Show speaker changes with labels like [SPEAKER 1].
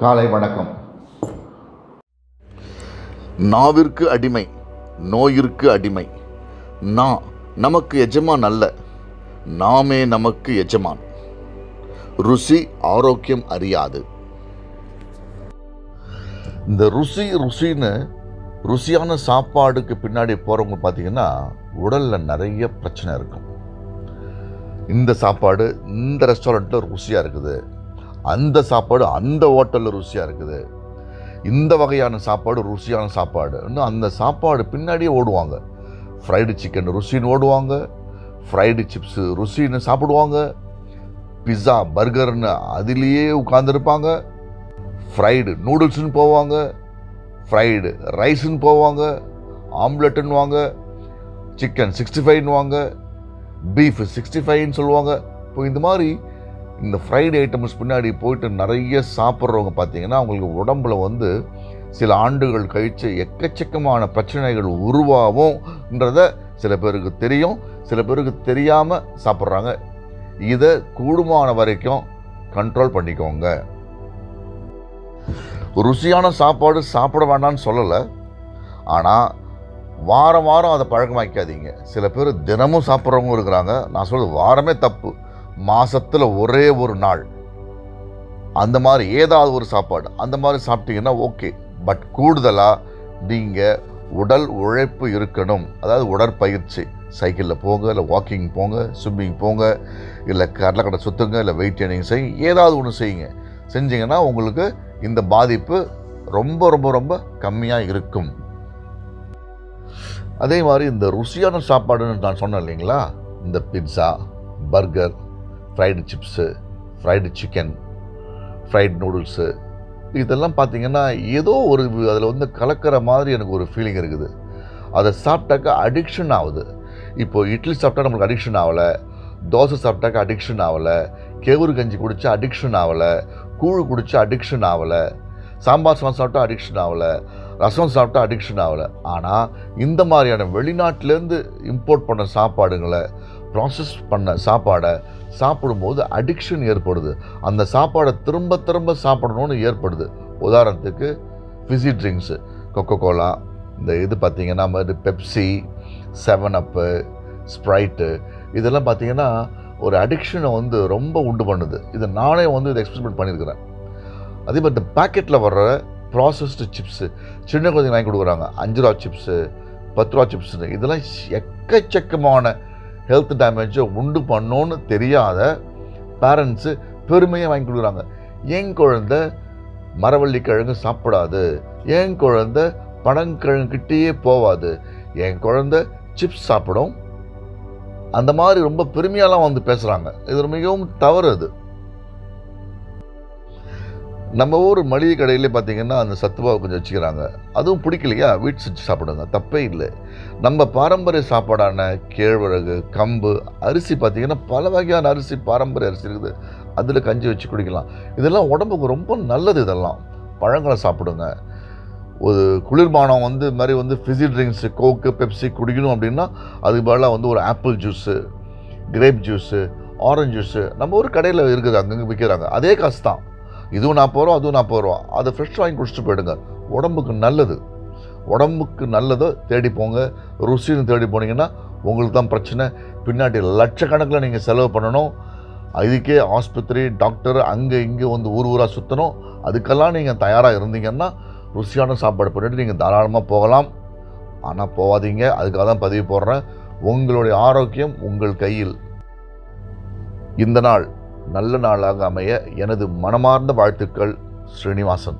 [SPEAKER 1] காலை வணக்கம்.
[SPEAKER 2] நாவிற்கு அடிமை நோயிற்கு அடிமை. நா நமக்கு எஜமான் அல்ல நாமே நமக்கு எஜமான். ருசி ஆரோக்கியம் அறியாது. இந்த ருசி ருசின்னு ருசியான சாப்பாடுக்கு பின்னாடி போகிறவங்க பார்த்தீங்கன்னா உடலில் நிறைய பிரச்சனை இருக்கும். இந்த சாப்பாடு இந்த ரெஸ்டாரண்ட்டில் ருசியாக இருக்குது. அந்த சாப்பாடு அந்த ஹோட்டலில் ருசியாக இருக்குது. இந்த வகையான சாப்பாடு ருசியான சாப்பாடு. இன்னும் அந்த சாப்பாடு பின்னாடியே ஓடுவாங்க. ஃப்ரைடு சிக்கன் ருசின்னு ஓடுவாங்க. ஃப்ரைடு சிப்ஸு ருசின்னு சாப்பிடுவாங்க. பிஸ்ஸா பர்கர்னு அதிலேயே உட்காந்துருப்பாங்க ஃப்ரைடு நூடுல்ஸ்னு போவாங்க. ஃப்ரைடு ரைஸ்ன்னு போவாங்க. ஆம்லெட்டுன்னுவாங்க சிக்கன் சிக்ஸ்டி ஃபைவ்னுவாங்க பீஃப் சிக்ஸ்டி ஃபைவ்னு சொல்லுவாங்க. இப்போ இந்த மாதிரி இந்த ஃப்ரைடு ஐட்டம்ஸ் பின்னாடி போயிட்டு நிறைய சாப்பிட்றவங்க பார்த்தீங்கன்னா அவங்களுக்கு உடம்புல வந்து சில ஆண்டுகள் கழித்து எக்கச்சக்கமான பிரச்சனைகள் உருவாகும்ன்றத சில பேருக்கு தெரியும். சில பேருக்கு தெரியாமல் சாப்பிட்றாங்க. இதை கூடுமான வரைக்கும் கண்ட்ரோல் பண்ணிக்கோங்க. ருசியான சாப்பாடு சாப்பிட வேண்டாம்னு சொல்லலை. ஆனால் வாரம் வாரம் அதை பழக்கமாக்காதீங்க சில பேர் தினமும் சாப்பிட்றவங்க இருக்கிறாங்க. நான் சொல்கிறது வாரமே தப்பு. மாசத்துல ஒரே ஒரு நாள். அந்த மாதிரி ஏதாவது ஒரு சாப்பாடு. அந்த மாதிரி சாப்பிட்டீங்கன்னா ஓகே. பட் கூடுதலாக நீங்கள் உடல் உழைப்பு இருக்கணும். அதாவது உடற்பயிற்சி. சைக்கிளில் போங்க இல்லை வாக்கிங் போங்க ஸ்விம்மிங் போங்க இல்லை கடலக்கடை சுற்றுங்க இல்லை வெயிட் ட்ரைனிங் செய்யுங்க ஏதாவது ஒன்று செய்யுங்க. செஞ்சீங்கன்னா உங்களுக்கு இந்த பாதிப்பு ரொம்ப ரொம்ப ரொம்ப கம்மியாக இருக்கும். அதே மாதிரி இந்த ருசியான சாப்பாடுன்னு நான் சொன்னேன் இல்லைங்களா? இந்த pizza burger fried chips fried chicken fried noodles இதெல்லாம் பார்த்தீங்கன்னா ஏதோ ஒரு அதில் வந்து கலக்கிற மாதிரி எனக்கு ஒரு ஃபீலிங் இருக்குது. அதை சாப்பிட்டாக்கா அடிக்ஷன் ஆகுது. இப்போ இட்லி சாப்பிட்டா நம்மளுக்கு அடிக்ஷன் ஆகலை தோசை சாப்பிட்டாக்கா அடிக்ஷன் ஆகலை கேவுரு கஞ்சி குடிச்சா அடிக்ஷன் ஆகலை கூழ் குடிச்சா அடிக்ஷன் ஆகலை சாம்பார் சாதம் சாப்பிட்டா அடிக்ஷன் ஆகலை ரசம் சாப்பிட்டா அடிக்ஷன் ஆகலை. ஆனால் இந்த மாதிரியான வெளிநாட்டிலேருந்து இம்போர்ட் பண்ண சாப்பாடுங்களை ப்ராசஸ் பண்ண சாப்பாடை சாப்பிடும்போது அடிக்ஷன் ஏற்படுது. அந்த சாப்பாடை திரும்ப திரும்ப சாப்பிடணும்னு ஏற்படுது. உதாரணத்துக்கு ஃபிசி ட்ரிங்க்ஸு கொக்கோ கோலா இந்த இது பார்த்தீங்கன்னா மாதிரி பெப்சி செவன் அப்பு ஸ்ப்ரைட்டு இதெல்லாம் பார்த்திங்கன்னா ஒரு அடிக்ஷனை வந்து ரொம்ப உண்டு பண்ணுது. இது நானே வந்து இதை எக்ஸ்பெரிமெண்ட் பண்ணியிருக்கிறேன். அதே மாதிரி இந்த பேக்கெட்டில் வர்ற ப்ராசஸ்டு சிப்ஸு சின்ன குழந்தைங்க வாங்கி கொடுக்குறாங்க. அஞ்சு ரூபா சிப்ஸு பத்து ரூபா சிப்ஸுன்னு இதெல்லாம் எக்கச்சக்கமான ஹெல்த் டேமேஜை உண்டு பண்ணோன்னு தெரியாத பேரண்ட்ஸு பெருமையாக வாங்கி கொடுக்குறாங்க. என் குழந்த மரவள்ளி கிழங்கு சாப்பிடாது. என் குழந்த பனங்கிழங்குகிட்டேயே போவாது. என் குழந்த சிப்ஸ் சாப்பிடும். அந்த மாதிரி ரொம்ப பெருமையாலாம் வந்து பேசுகிறாங்க இது மிகவும் தவறு அது. நம்ம ஊர் மளிகை கடையிலே பார்த்தீங்கன்னா அந்த சத்துமாவு கொஞ்சம் வச்சுக்கிறாங்க. அதுவும் பிடிக்கலையா? வீட்டு செஞ்சு சாப்பிடுங்க. தப்பே இல்லை. நம்ம பாரம்பரிய சாப்பாடான கேழ்வரகு கம்பு அரிசி பார்த்தீங்கன்னா பல வகையான அரிசி பாரம்பரிய அரிசி இருக்குது. அதில் கஞ்சி வச்சு குடிக்கலாம். இதெல்லாம் உடம்புக்கு ரொம்ப நல்லது இதெல்லாம். பழங்களை சாப்பிடுங்க. ஒரு குளிர்பானம் வந்து இது மாதிரி வந்து ஃபிசி ட்ரிங்க்ஸு கோக்கு பெப்சி குடிக்கணும் அப்படின்னா அதுக்கு பதிலாக வந்து ஒரு apple juice grape juice orange juice நம்ம ஒரு கடையில் இருக்குது அங்கங்கே விற்கிறாங்க. அதே காசு தான். இதுவும் நான் போகிறோம் அதுவும் நான் போகிறோம் அதை ஃப்ரெஷ் வாங்கி குடிச்சிட்டு போயிடுங்க. உடம்புக்கு நல்லது. உடம்புக்கு நல்லதோ தேடி போங்க. ருசின்னு தேடி போனீங்கன்னா உங்களுக்கு தான் பிரச்சனை. பின்னாடி லட்சக்கணக்கில் நீங்கள் செலவு பண்ணணும். அதுக்கே ஆஸ்பத்திரி டாக்டர் அங்கே இங்கே வந்து ஊர் ஊராக சுற்றணும் அதுக்கெல்லாம் நீங்கள் தயாராக இருந்தீங்கன்னா ருசியான சாப்பாடு பண்ணிட்டு நீங்கள் தாராளமாக போகலாம். ஆனால் போகாதீங்க. அதுக்காக தான் பதிவு போடுறேன். உங்களுடைய ஆரோக்கியம் உங்கள் கையில். இந்த நாள் நல்ல நாளாக அமைய எனது மனமார்ந்த வாழ்த்துக்கள் ஸ்ரீனிவாசன்.